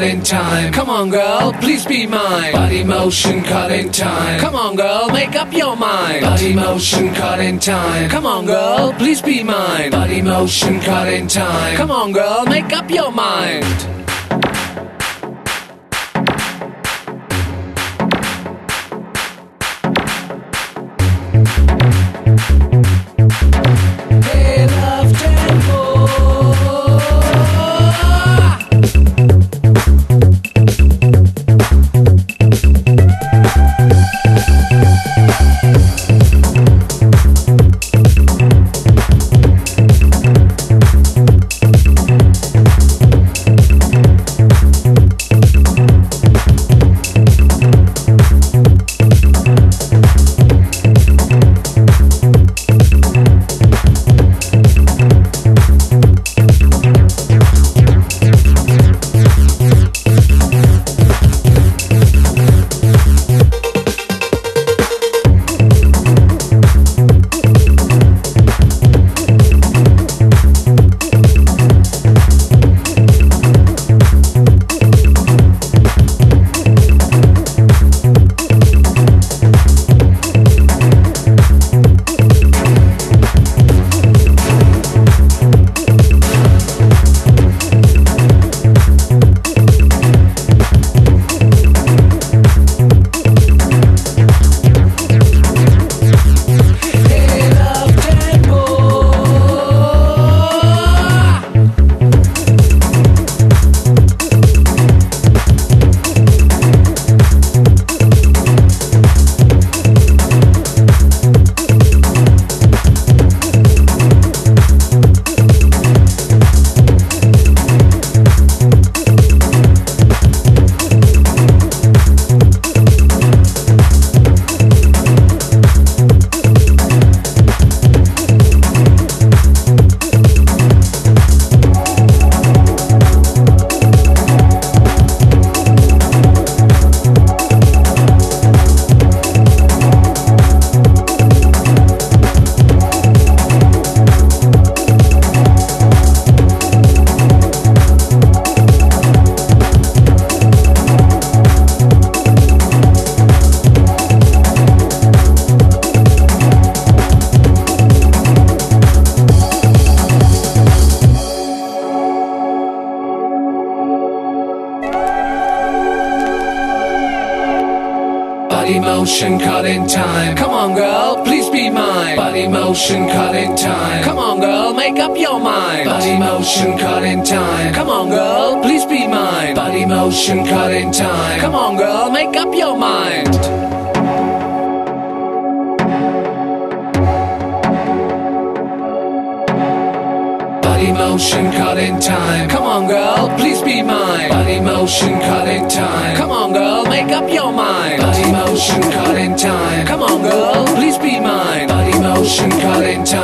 in time. Come on, girl, please be mine. Body motion cut in time. Come on, girl, make up your mind. Body motion cut in time. Come on, girl, please be mine. Body motion cut in time. Come on, girl, make up your mind. Motion cut in time. Come on, girl, please be mine. Body motion cut in time. Come on, girl, make up your mind. Body motion cut in time. Come on, girl, please be mine. Body motion cut in time. Come on, girl, make up your mind. Body motion cut in time. Come on, girl, please be mine. Body motion cut in time. Come on, girl, make up your mind. station calling time.